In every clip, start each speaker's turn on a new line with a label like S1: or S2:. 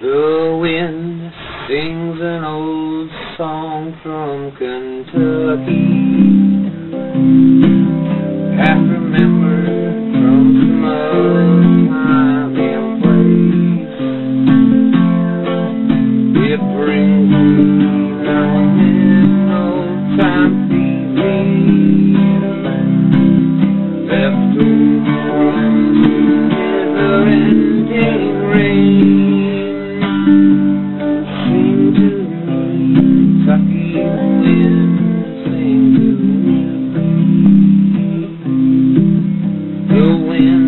S1: The wind sings an old song from Kentucky. Half remembered from some other time and place. It brings me and then old time feeling. Left over from the never-ending rain. Wind,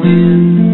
S1: wind